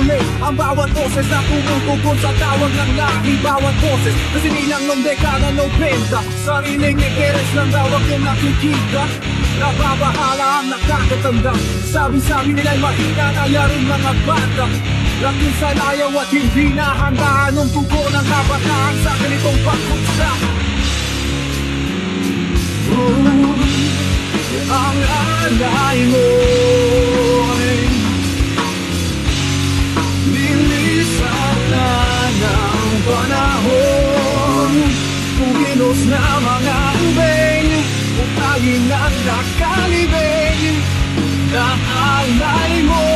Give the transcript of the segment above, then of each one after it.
Ang bawat boses na tumutugon sa tawag ng lahi Bawat boses na sinilang nung dekada 90 Sariling ikeres ng tawag yung nakikita. Nababahala ang nakakatanda. Sabi-sabi nila'y mahina na yaring mga bata. Laking sa layaw at hindi na handa Anong tugo ng kabataan sa ganitong pagkutsa Oh, ang alay na mga ubeng Utagin ang nakalibing Na alay mo.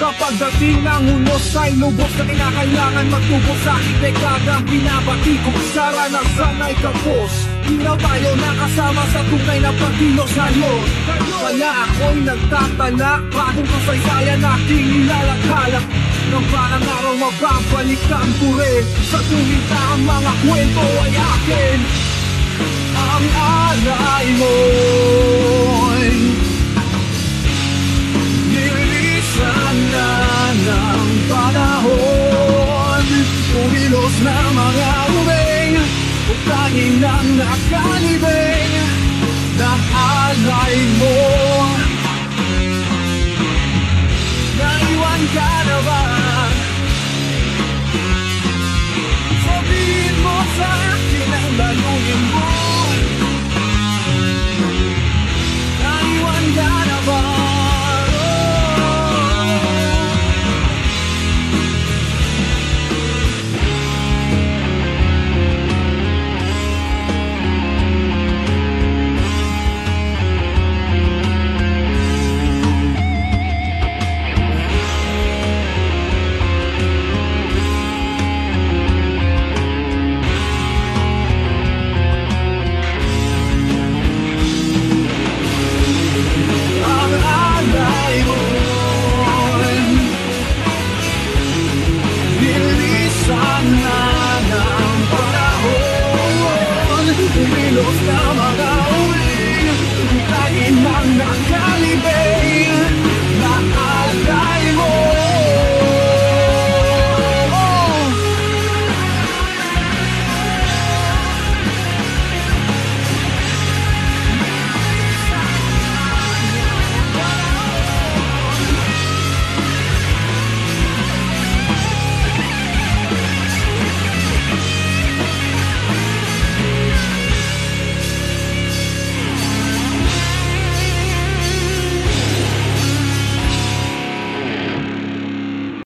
Kapag dating ng unos ay lubos na kinakailangan magtubos sa aking dekada binabati ko sa ranasan ay kapos. Ilaw tayo nakasama sa tunay na pagkilos ngayon Kaya ako'y nagtatala Bagong kasaysayan aking nilalakala Nang parang araw mababalikan ko rin. Sa tuwing ang mga kwento ay akin Ang alay mo'y Nilisan na ng panahon. Kumilos na mga ubeng Utangin ng nakalibing little star.